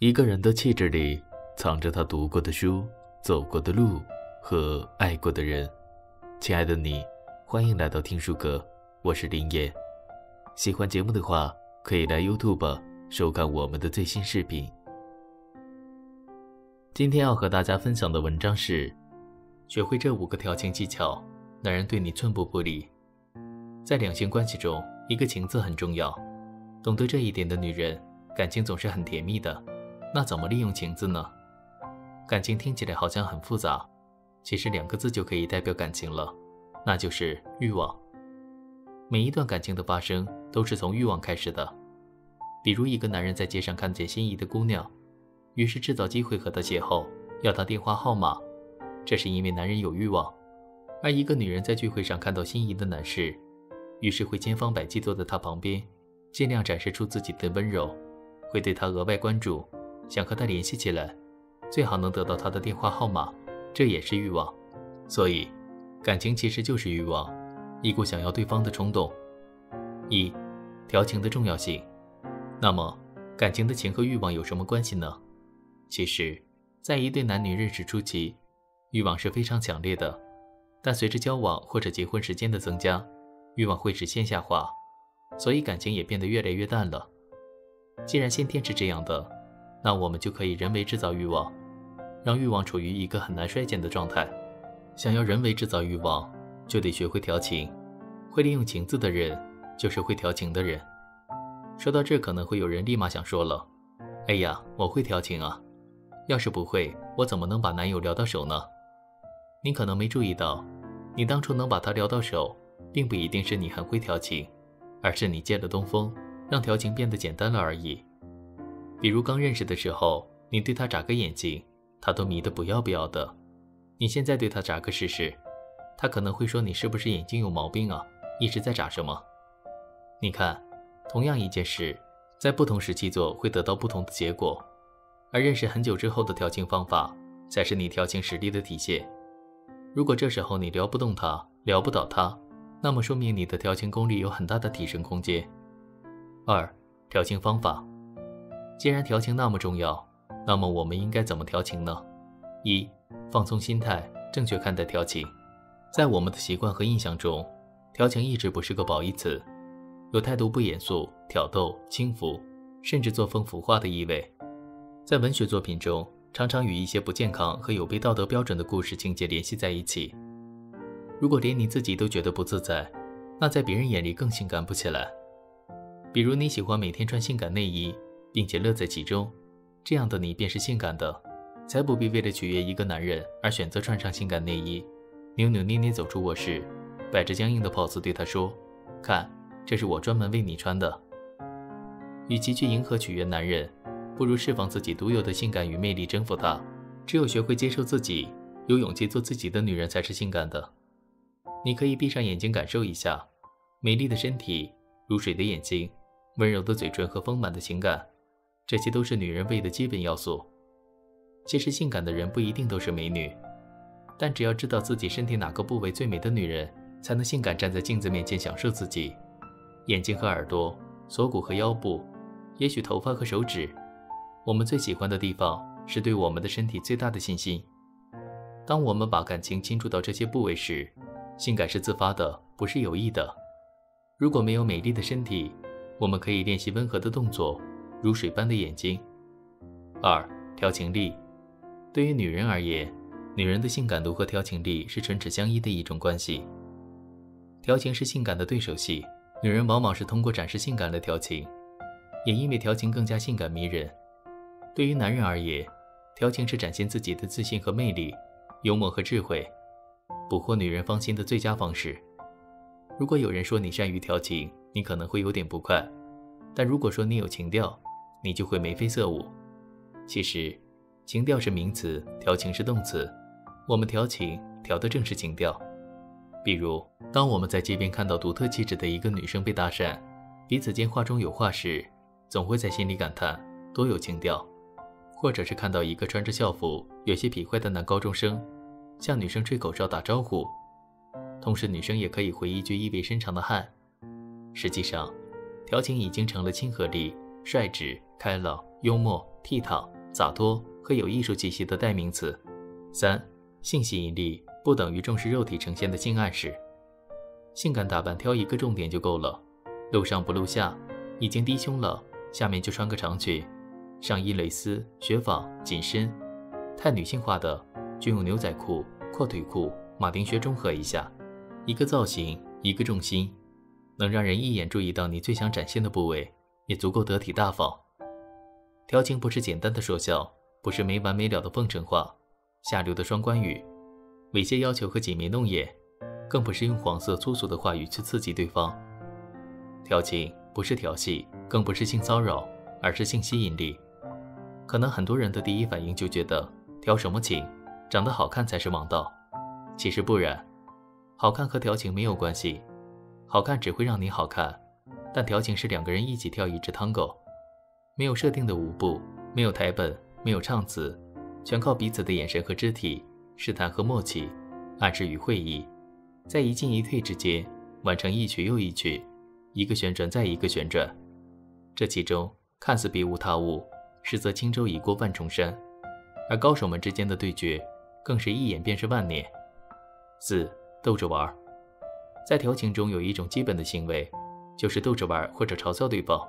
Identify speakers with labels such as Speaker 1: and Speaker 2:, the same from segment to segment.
Speaker 1: 一个人的气质里，藏着他读过的书、走过的路和爱过的人。亲爱的你，欢迎来到听书阁，我是林野。喜欢节目的话，可以来 YouTube 收看我们的最新视频。今天要和大家分享的文章是：学会这五个调情技巧，男人对你寸步不离。在两性关系中，一个情字很重要。懂得这一点的女人，感情总是很甜蜜的。那怎么利用情字呢？感情听起来好像很复杂，其实两个字就可以代表感情了，那就是欲望。每一段感情的发生都是从欲望开始的。比如一个男人在街上看见心仪的姑娘，于是制造机会和她邂逅，要她电话号码，这是因为男人有欲望；而一个女人在聚会上看到心仪的男士，于是会千方百计坐在他旁边，尽量展示出自己的温柔，会对他额外关注。想和他联系起来，最好能得到他的电话号码，这也是欲望。所以，感情其实就是欲望，一股想要对方的冲动。一，调情的重要性。那么，感情的情和欲望有什么关系呢？其实，在一对男女认识初期，欲望是非常强烈的，但随着交往或者结婚时间的增加，欲望会直线下滑，所以感情也变得越来越淡了。既然先天是这样的。那我们就可以人为制造欲望，让欲望处于一个很难衰减的状态。想要人为制造欲望，就得学会调情。会利用情字的人，就是会调情的人。说到这，可能会有人立马想说了：“哎呀，我会调情啊！要是不会，我怎么能把男友撩到手呢？”你可能没注意到，你当初能把他撩到手，并不一定是你很会调情，而是你借了东风，让调情变得简单了而已。比如刚认识的时候，你对他眨个眼睛，他都迷得不要不要的。你现在对他眨个试试，他可能会说你是不是眼睛有毛病啊？一直在眨什么？你看，同样一件事，在不同时期做会得到不同的结果。而认识很久之后的调情方法，才是你调情实力的体现。如果这时候你撩不动他，撩不倒他，那么说明你的调情功力有很大的提升空间。二，调情方法。既然调情那么重要，那么我们应该怎么调情呢？一、放松心态，正确看待调情。在我们的习惯和印象中，调情一直不是个褒义词，有态度不严肃、挑逗、轻浮，甚至作风腐化的意味。在文学作品中，常常与一些不健康和有悖道德标准的故事情节联系在一起。如果连你自己都觉得不自在，那在别人眼里更性感不起来。比如你喜欢每天穿性感内衣。并且乐在其中，这样的你便是性感的，才不必为了取悦一个男人而选择穿上性感内衣，扭扭捏捏走出卧室，摆着僵硬的 pose 对他说：“看，这是我专门为你穿的。”与其去迎合取悦男人，不如释放自己独有的性感与魅力征服他。只有学会接受自己，有勇气做自己的女人才是性感的。你可以闭上眼睛感受一下，美丽的身体，如水的眼睛，温柔的嘴唇和丰满的情感。这些都是女人味的基本要素。其实，性感的人不一定都是美女，但只要知道自己身体哪个部位最美的女人，才能性感站在镜子面前享受自己。眼睛和耳朵，锁骨和腰部，也许头发和手指，我们最喜欢的地方，是对我们的身体最大的信心。当我们把感情倾注到这些部位时，性感是自发的，不是有意的。如果没有美丽的身体，我们可以练习温和的动作。如水般的眼睛。二、调情力。对于女人而言，女人的性感度和调情力是唇齿相依的一种关系。调情是性感的对手戏，女人往往是通过展示性感来调情，也因为调情更加性感迷人。对于男人而言，调情是展现自己的自信和魅力，幽默和智慧，捕获女人芳心的最佳方式。如果有人说你善于调情，你可能会有点不快，但如果说你有情调，你就会眉飞色舞。其实，情调是名词，调情是动词。我们调情调的正是情调。比如，当我们在街边看到独特气质的一个女生被搭讪，彼此间话中有话时，总会在心里感叹多有情调；或者是看到一个穿着校服、有些痞坏的男高中生，向女生吹口哨打招呼，同时女生也可以回一句意味深长的“汉”。实际上，调情已经成了亲和力。率直、开朗、幽默，倜傥、洒脱和有艺术气息的代名词。三、性吸引力不等于重视肉体呈现的性暗示。性感打扮挑一个重点就够了，露上不露下，已经低胸了，下面就穿个长裙，上衣蕾丝、雪纺、紧身。太女性化的就用牛仔裤、阔腿裤、马丁靴中和一下，一个造型，一个重心，能让人一眼注意到你最想展现的部位，也足够得体大方。调情不是简单的说笑，不是没完没了的奉承话，下流的双关语，猥亵要求和挤眉弄眼。更不是用黄色粗俗的话语去刺激对方。调情不是调戏，更不是性骚扰，而是性吸引力。可能很多人的第一反应就觉得调什么情，长得好看才是王道。其实不然，好看和调情没有关系，好看只会让你好看，但调情是两个人一起跳一支 Tango，没有设定的舞步，没有台本，没有唱词，全靠彼此的眼神和肢体试探和默契，暗示与会意。在一进一退之间完成一曲又一曲，一个旋转再一个旋转，这其中看似别无他物，实则轻舟已过万重山。而高手们之间的对决，更是一眼便是万年。四逗着玩，在调情中有一种基本的行为，就是逗着玩或者嘲笑对方。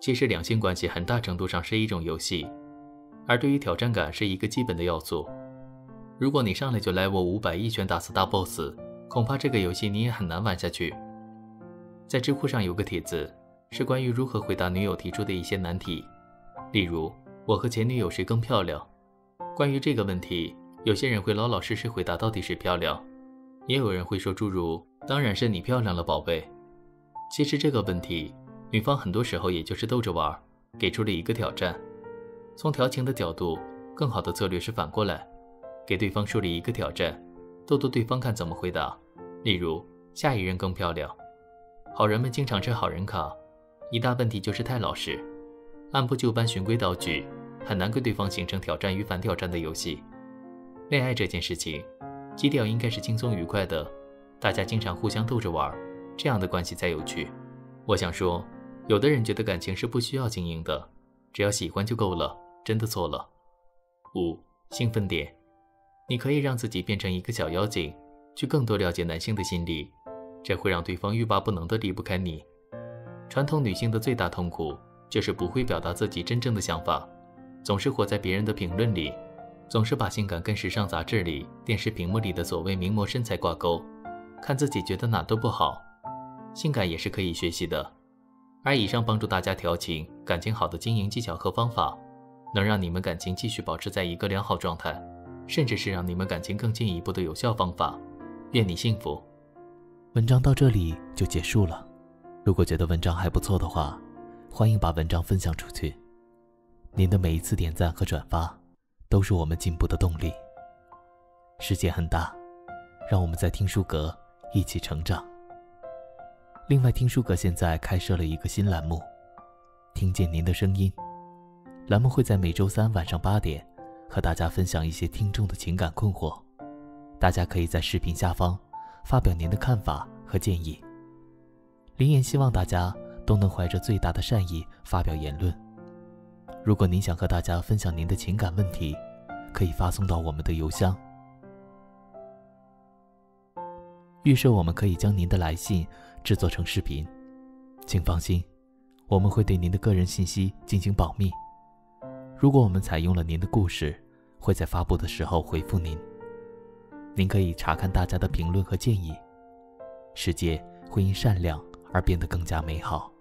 Speaker 1: 其实两性关系很大程度上是一种游戏，而对于挑战感是一个基本的要素。如果你上来就来我五百一拳打死大 boss。恐怕这个游戏你也很难玩下去。在知乎上有个帖子，是关于如何回答女友提出的一些难题，例如我和前女友谁更漂亮。关于这个问题，有些人会老老实实回答到底是漂亮，也有人会说诸如当然是你漂亮了，宝贝。其实这个问题，女方很多时候也就是逗着玩，给出了一个挑战。从调情的角度，更好的策略是反过来，给对方树立一个挑战。逗逗对方看怎么回答，例如下一任更漂亮。好人们经常吃好人卡，一大问题就是太老实，按部就班循规蹈矩，很难跟对方形成挑战与反挑战的游戏。恋爱这件事情，基调应该是轻松愉快的，大家经常互相逗着玩儿，这样的关系才有趣。我想说，有的人觉得感情是不需要经营的，只要喜欢就够了，真的错了。五兴奋点。你可以让自己变成一个小妖精，去更多了解男性的心理，这会让对方欲罢不能的离不开你。传统女性的最大痛苦就是不会表达自己真正的想法，总是活在别人的评论里，总是把性感跟时尚杂志里、电视屏幕里的所谓名模身材挂钩，看自己觉得哪都不好。性感也是可以学习的，而以上帮助大家调情、感情好的经营技巧和方法，能让你们感情继续保持在一个良好状态。甚至是让你们感情更进一步的有效方法。愿你幸福。
Speaker 2: 文章到这里就结束了。如果觉得文章还不错的话，欢迎把文章分享出去。您的每一次点赞和转发，都是我们进步的动力。世界很大，让我们在听书阁一起成长。另外，听书阁现在开设了一个新栏目，听见您的声音。栏目会在每周三晚上八点。和大家分享一些听众的情感困惑，大家可以在视频下方发表您的看法和建议。林言希望大家都能怀着最大的善意发表言论。如果您想和大家分享您的情感问题，可以发送到我们的邮箱。预设我们可以将您的来信制作成视频，请放心，我们会对您的个人信息进行保密。如果我们采用了您的故事，会在发布的时候回复您。您可以查看大家的评论和建议，世界会因善良而变得更加美好。